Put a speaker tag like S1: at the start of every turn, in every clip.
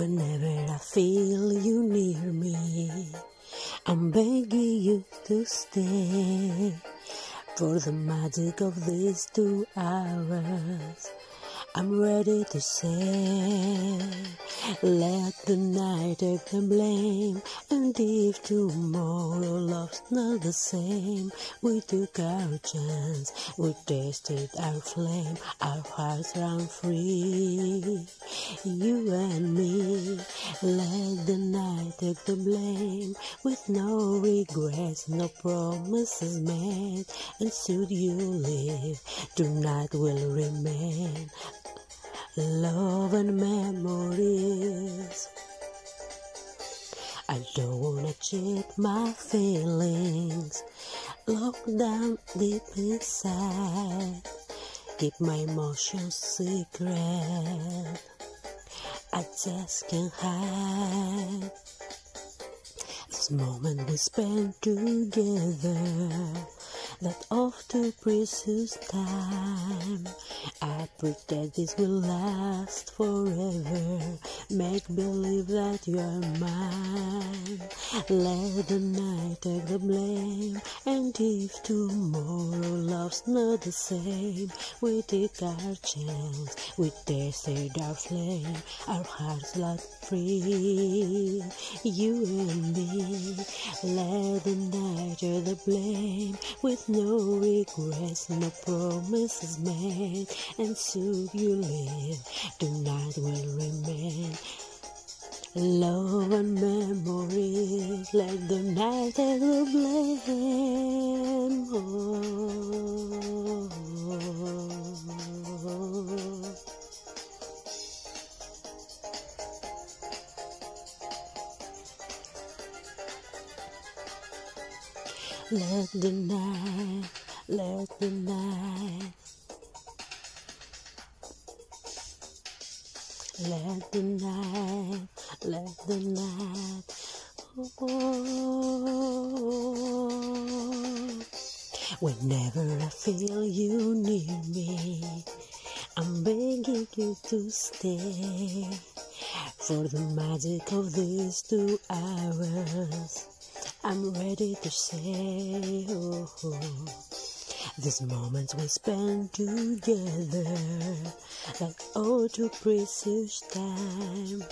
S1: Whenever I feel you near me, I'm begging you to stay for the magic of these two hours. I'm ready to say, let the night take the blame, and if tomorrow love's not the same, we took our chance, we tasted our flame, our hearts ran free. You and me, let the night take the blame, with no regrets, no promises made, and should you live, tonight will remain love and memories. I don't wanna cheat my feelings, locked down deep inside. Keep my emotions secret. I just can't hide this moment we spent together. That of precious time. I pretend this will last forever. Make believe that you're mine. Let the night take the blame. And if tomorrow love's not the same, we take our chance. We tasted our flame. Our hearts let free. You and me. Let the night take the blame. With no regrets, no promises made. And should you live, tonight will remain. Love and memories, let the night take the blame. Let the night, let the night, let the night, let the night. Oh. Whenever I feel you near me, I'm begging you to stay for the magic of these two hours. I'm ready to say, oh, these moments we spend together, like oh, too precious time.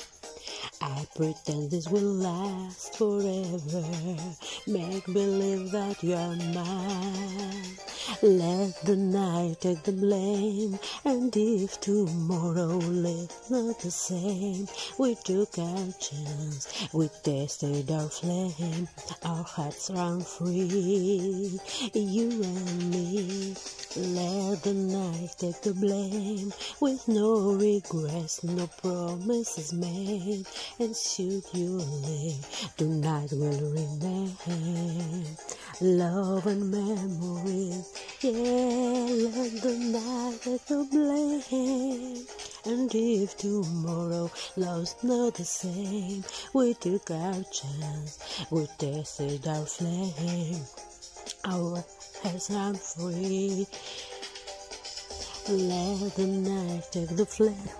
S1: I pretend this will last forever. Make believe that you're mine. Let the night take the blame. And if tomorrow lives not the same, we took our chance. We tasted our flame. Our hearts ran free. You and me. Let the night take the blame. With no regrets, no promises made. And should you live, tonight will remain. Love and memories, yeah, let the night take the blame. And if tomorrow love's not the same, we took our chance, we tasted our flame. Our hearts are free. Let the night take the flame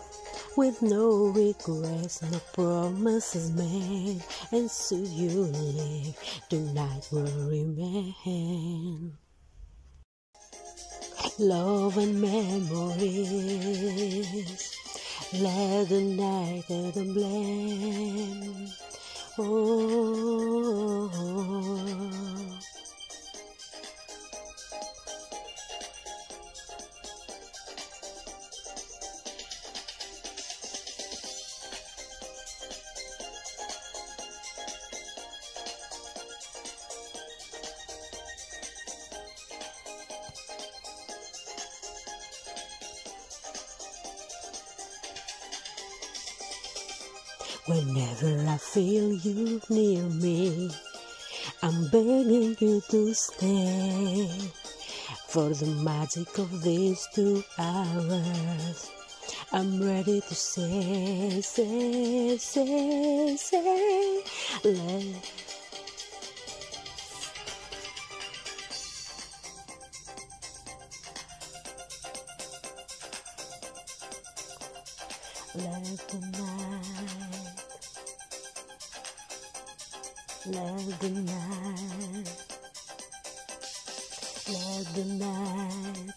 S1: with no regrets, no promises made, and should you live, tonight will remain. Love and memories, let the night take the blame. Oh. Whenever I feel you near me, I'm begging you to stay for the magic of these two hours. I'm ready to say, say, say, say, let Let the night, let the night, let the night,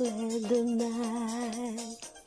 S1: let the night